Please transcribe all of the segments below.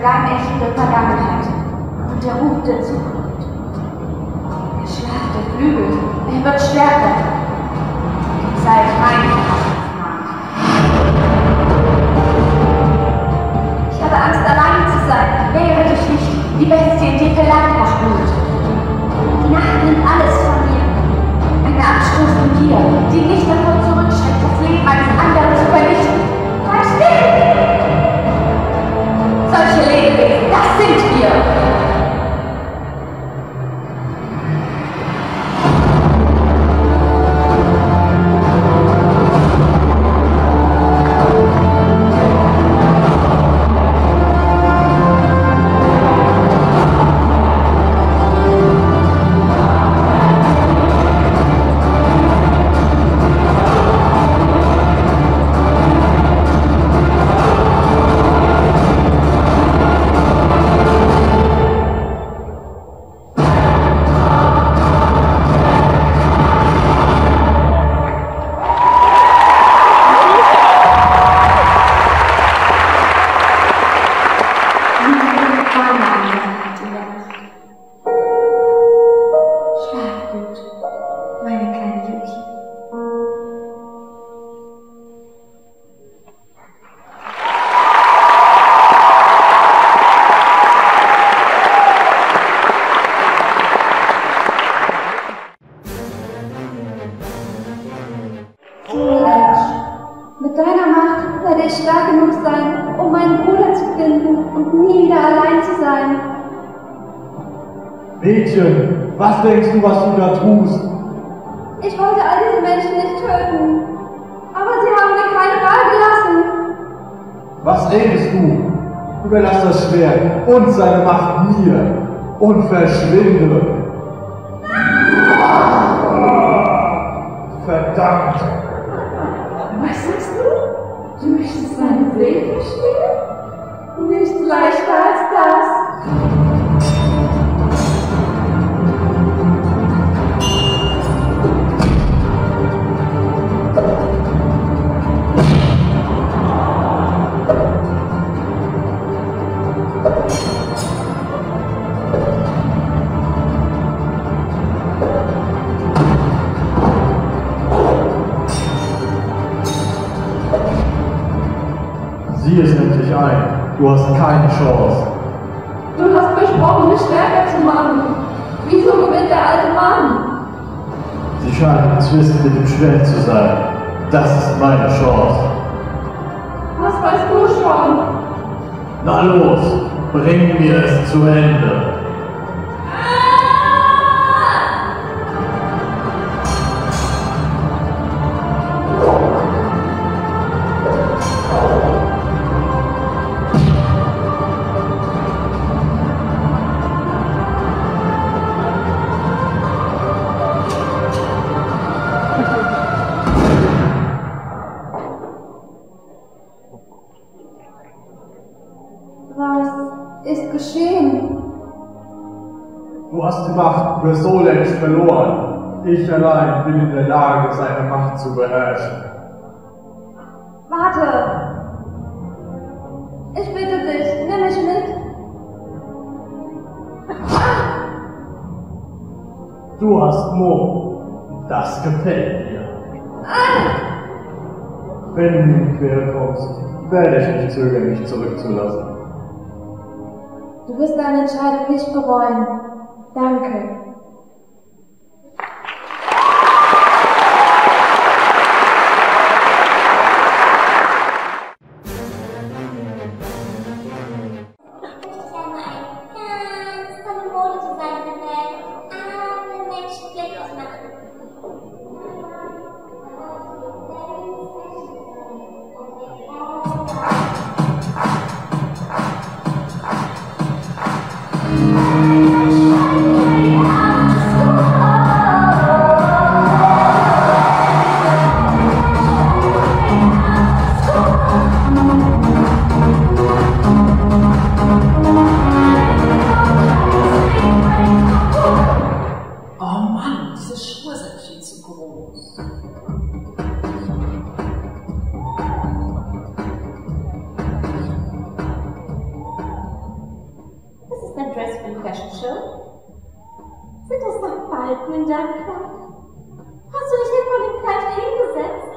Echo der Vergangenheit und der Ruf der Zukunft. Der Schlaf der Flügel, er wird stärker. Die meines Herzens Ich habe Angst, allein zu sein. Wehre dich nicht, die Bestie dir verlangt nach Blut. Die Nacht nimmt alles von mir. Eine Abstoß von dir, die nicht davon zurückschreckt, das Leben eines anderen zu vernichten. Bleib! Lebewesen, das redest du? Überlass das Schwert und seine Macht mir und verschwinde. Verdammt! Was sagst du? Du möchtest meine Seele verstehen? Nicht leichter als das. Es endlich ein. Du hast keine Chance. Du hast versprochen, mich stärker zu machen. Wieso gewinnt der alte Mann? Sie scheinen im Zwist mit dem Schwert zu sein. Das ist meine Chance. Was weißt du schon? Na los, bring mir es zu Ende. Verloren. Ich allein bin in der Lage, seine Macht zu beherrschen. Warte! Ich bitte dich, nimm mich mit. Du hast Mumm. Das gefällt mir. Wenn du in die Quere kommst, werde ich nicht zögern, dich zurückzulassen. Du wirst deine Entscheidung nicht bereuen. Danke. Dress die Fashion Show? Sind das noch Balken in deinem Kleid? Hast du dich etwa in dem Kleid hingesetzt?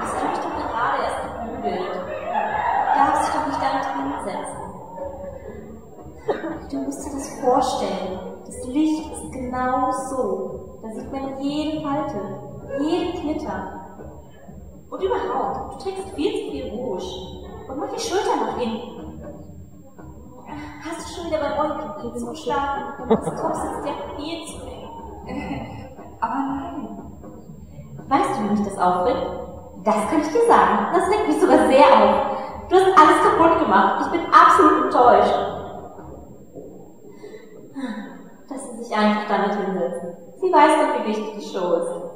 Das habe ich doch gerade erst gebügelt. Darfst dich doch nicht damit hinsetzen. Du musst dir das vorstellen. Das Licht ist genau so. Da sieht man jede Falte, jeden Knitter. Und überhaupt, du trägst viel zu viel Rouge. Und mach die Schulter nach hinten. Hast du schon wieder beim Rollenspiel zugeschlagen? Das Top sitzt ja viel zu eng. Aber nein. Weißt du, wie mich das aufregt? Das kann ich dir sagen. Das regt mich sogar sehr auf. Du hast alles kaputt gemacht. Ich bin absolut enttäuscht. Dass sie sich einfach damit hinsetzen. Sie weiß doch, wie wichtig die Show ist.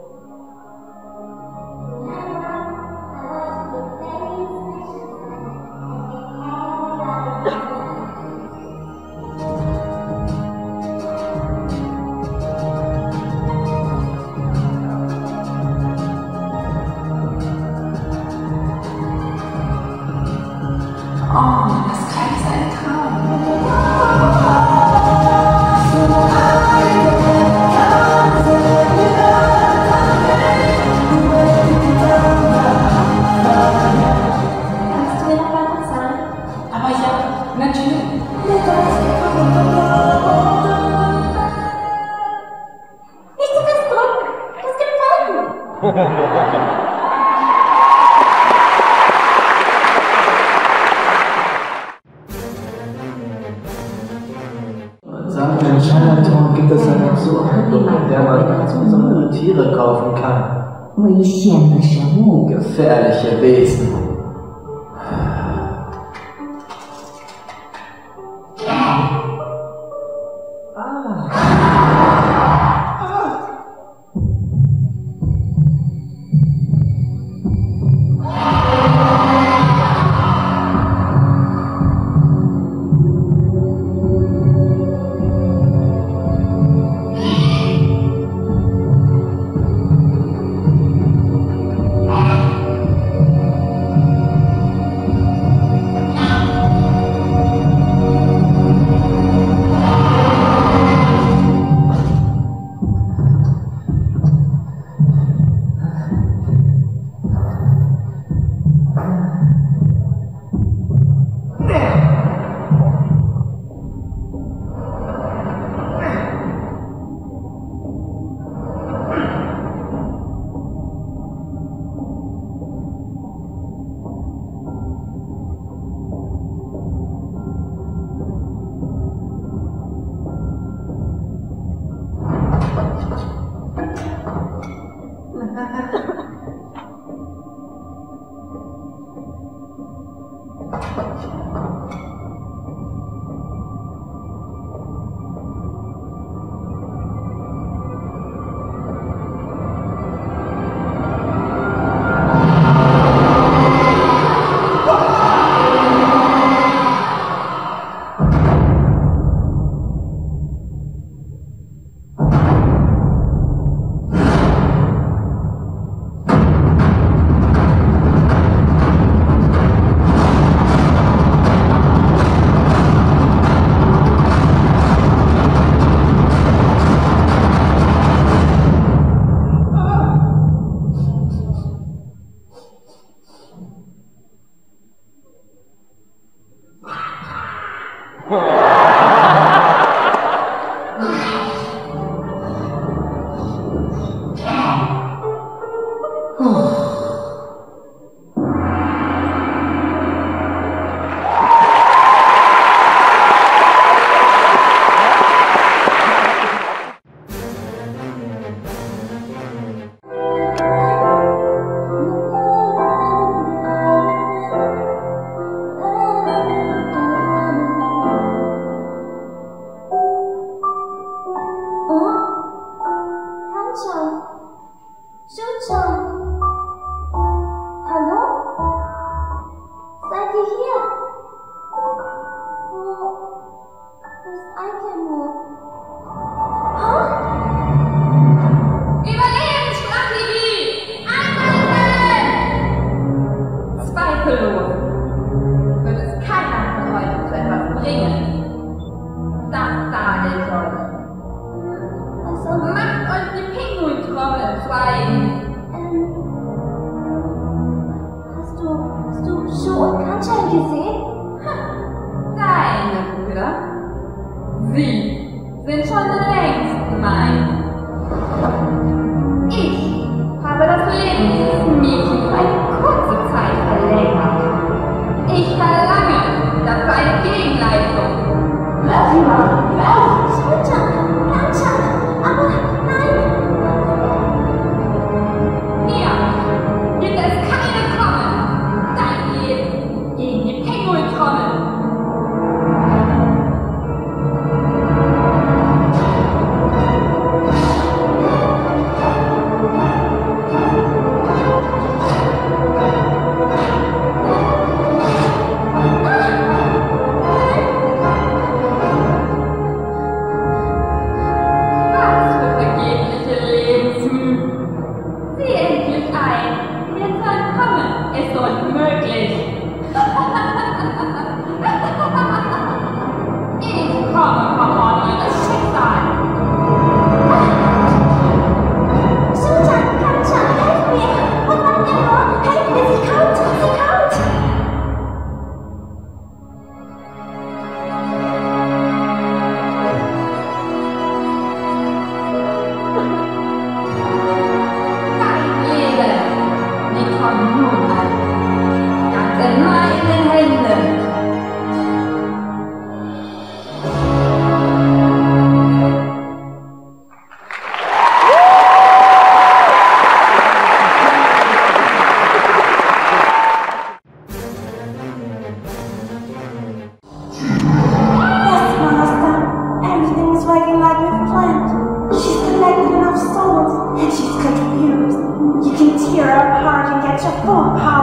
sollte die Pinguintrommel schreien. Ähm. Hast du, hast du Shu und Kanchan gesehen? Nein, deine Brüder. Sie sind schon längst mein. Ich habe das Leben 不好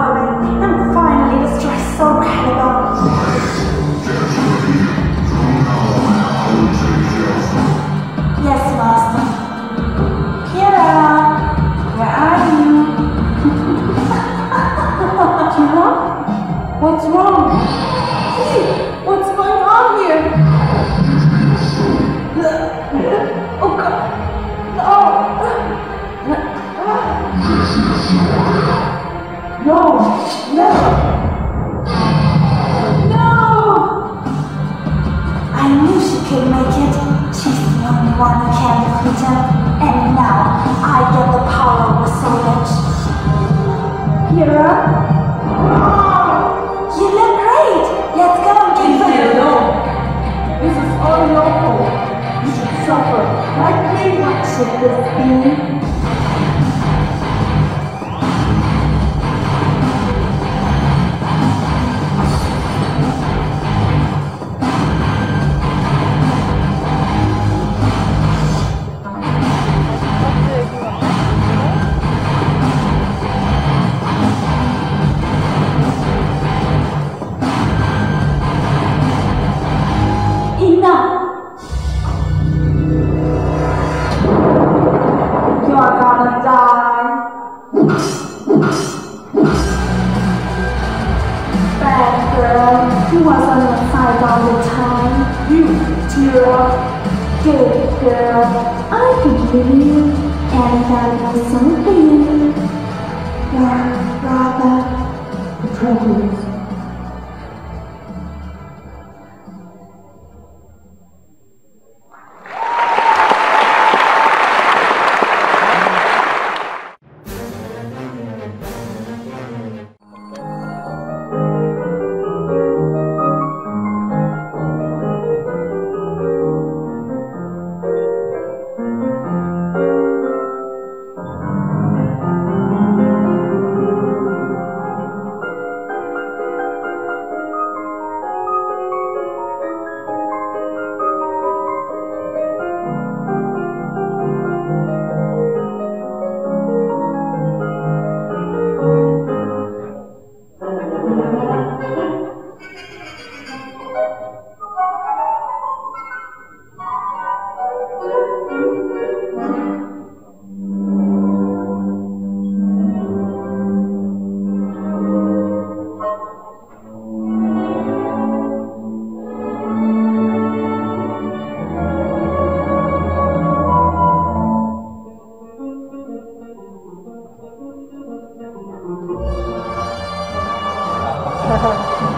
हाँ हाँ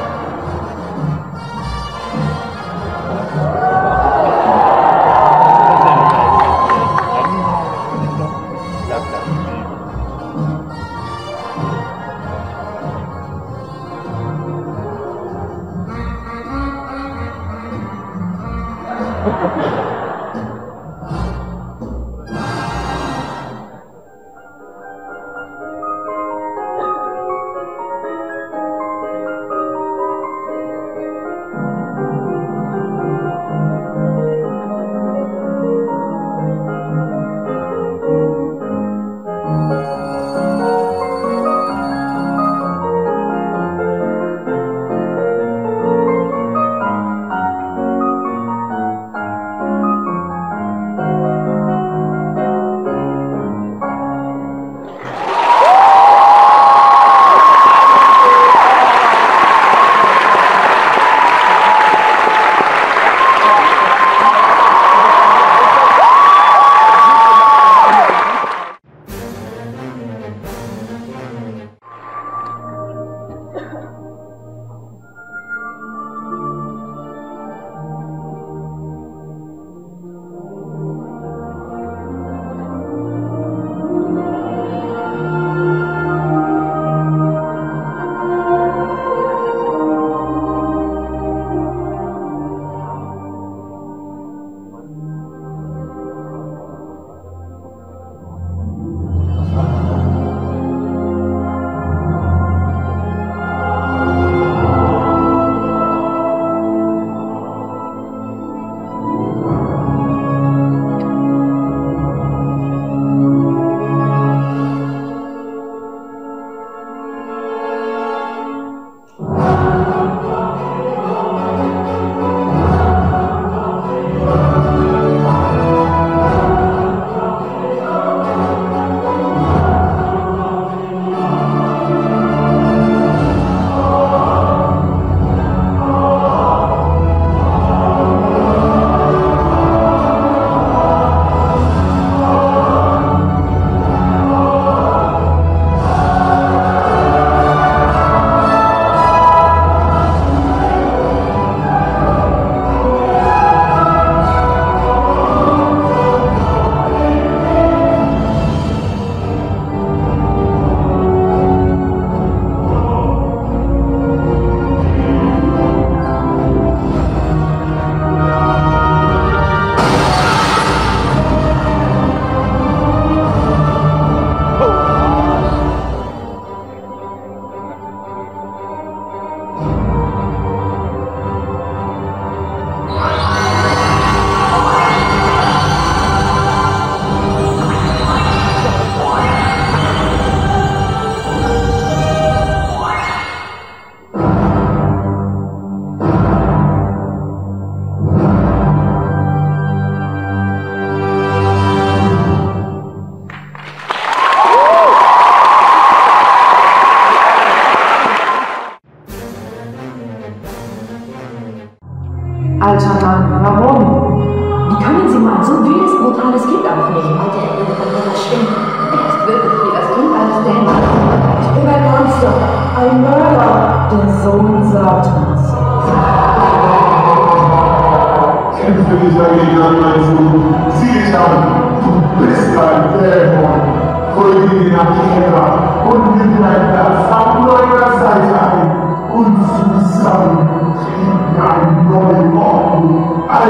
Ich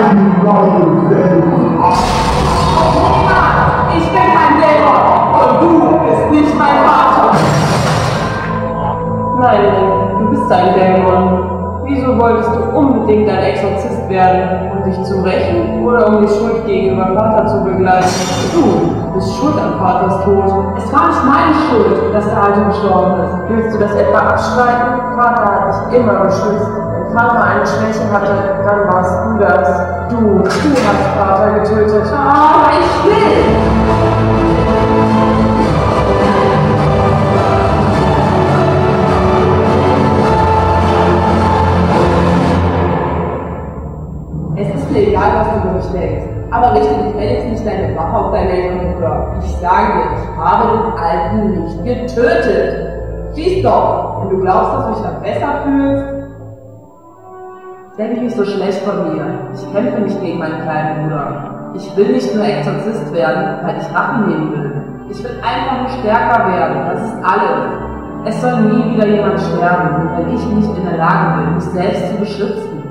bin kein Dämon und du bist nicht mein Vater. Nein, du bist ein Dämon. Wieso wolltest du unbedingt ein Exorzist werden? Um dich zu rächen oder um die Schuld gegenüber Vater zu begleichen? Du bist schuld an Vaters Tod. Es war nicht meine Schuld, dass der Alte gestorben ist. Willst du das etwa abstreiten? Vater hat dich immer beschützt. Vater eine Schwäche hatte, dann warst du das. Du, du hast Vater getötet. Aber ich will! Es ist mir egal, was du denkst, aber richte gefälligst nicht deine Wache auf deinen älteren Bruder. Ich sage dir, ich habe den Alten nicht getötet. Schieß doch, wenn du glaubst, dass du dich dann besser fühlst. Denk nicht so schlecht von mir. Ich kämpfe nicht gegen meinen kleinen Bruder. Ich will nicht nur Exorzist werden, weil ich Rache nehmen will. Ich will einfach nur stärker werden, das ist alles. Es soll nie wieder jemand sterben, weil ich nicht in der Lage bin, mich selbst zu beschützen.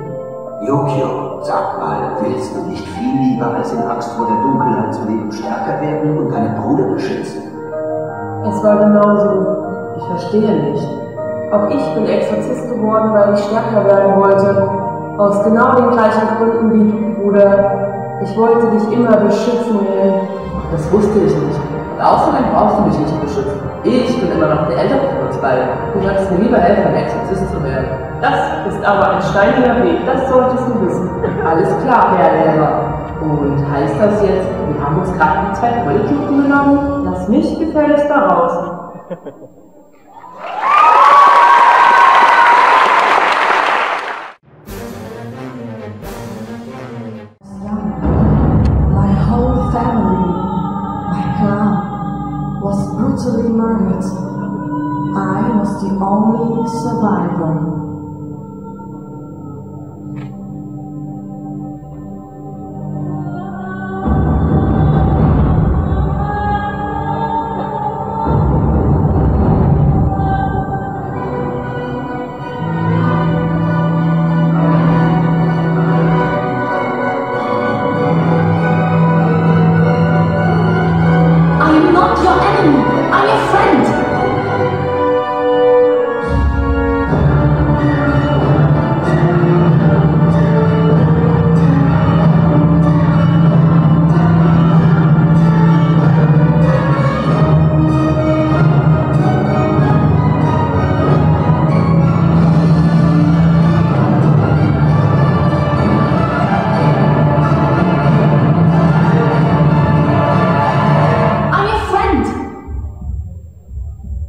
Yokio, sag mal, willst du nicht viel lieber als in Angst vor der Dunkelheit zu leben stärker werden und deinen Bruder beschützen? Es war genauso. Ich verstehe nicht. Auch ich bin Exorzist geworden, weil ich stärker werden wollte. Aus genau den gleichen Gründen wie du, Bruder. Ich wollte dich immer beschützen, Will. Das wusste ich nicht. Und außerdem brauchst du mich nicht beschützen. Ich bin immer noch der Ältere von uns beiden. Du solltest mir lieber helfen, ein Exorzist zu werden. Das ist aber ein steiniger Weg, das solltest du wissen. Alles klar, Herr Lehrer. Und heißt das jetzt, wir haben uns gerade die zwei Volltypen genommen? Lass mich gefälligst da I was the only survivor.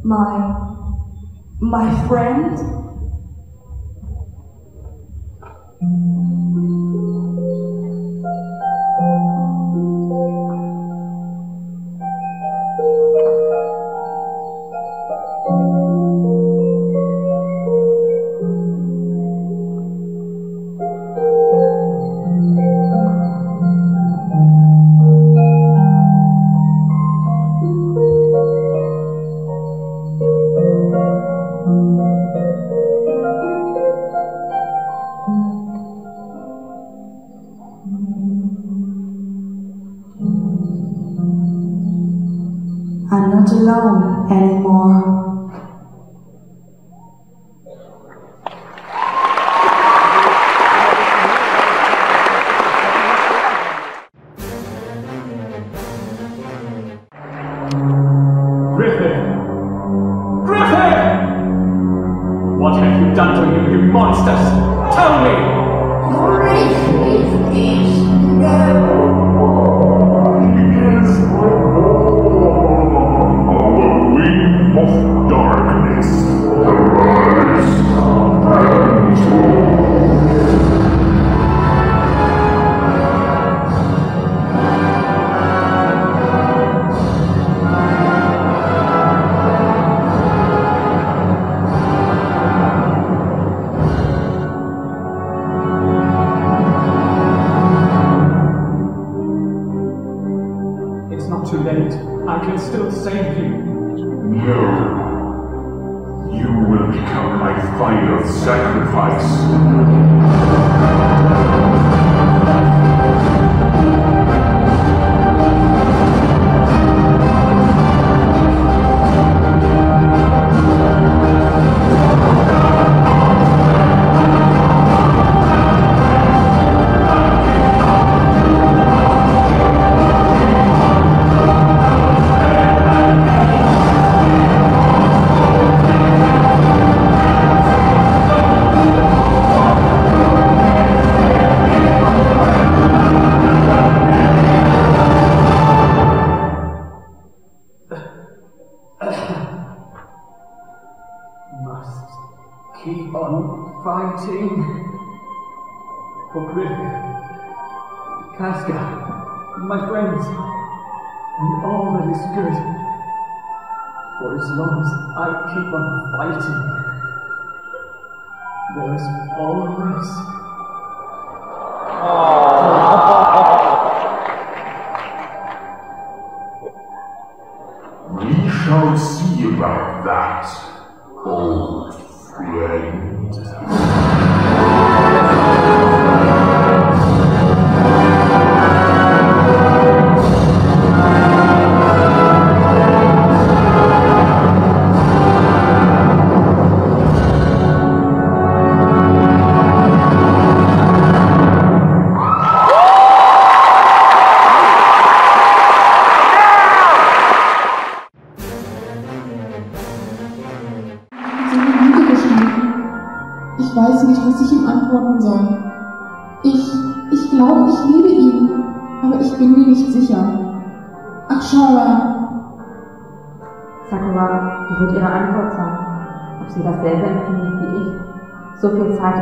My. my friend? Griffin! Griffin! What have you done to him, you monsters? Tell me! Wing about that, old friend.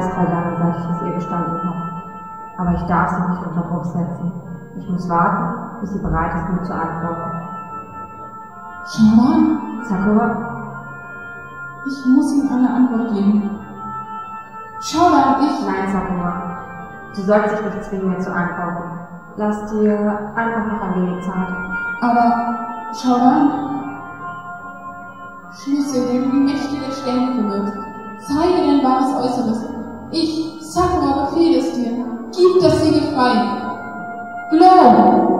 Viel Zeit ist vergangen, seit ich es ihr gestanden habe. Aber ich darf sie nicht unter Druck setzen. Ich muss warten, bis sie bereit ist, mir zu antworten. Shara, Sakura, ich muss ihm eine Antwort geben. Shara, ich... nein, Sakura. Du sollst dich nicht zwingen, mir zu antworten. Lass dir einfach noch ein wenig Zeit. Aber, der die Mächte der Sterne verwirrt. Zeige dein wahres Äußeres. Ich, Sakura, befehle es dir. Gib das Siegel frei. Glow!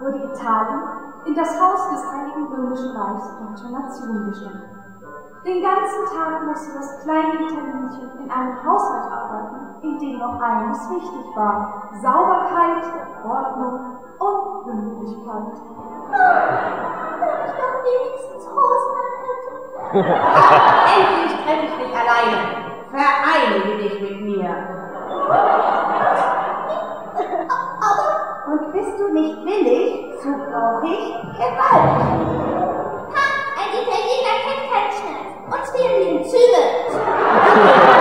Wurde Italien in das Haus des Heiligen Römischen Reichs deutscher Nation gestellt. Den ganzen Tag musste das kleine Italienchen in einem Haushalt arbeiten, in dem noch eines wichtig war: Sauberkeit, Ordnung und Pünktlichkeit. Wenn ich doch wenigstens Hosen hätte. Endlich treffe ich dich alleine. Vereinige dich mit mir. Und bist du nicht willig, so brauche ich Gewalt. ha, ein Italiener kennt keinen Schmerz. Uns fehlen die Enzyme.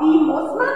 vimos.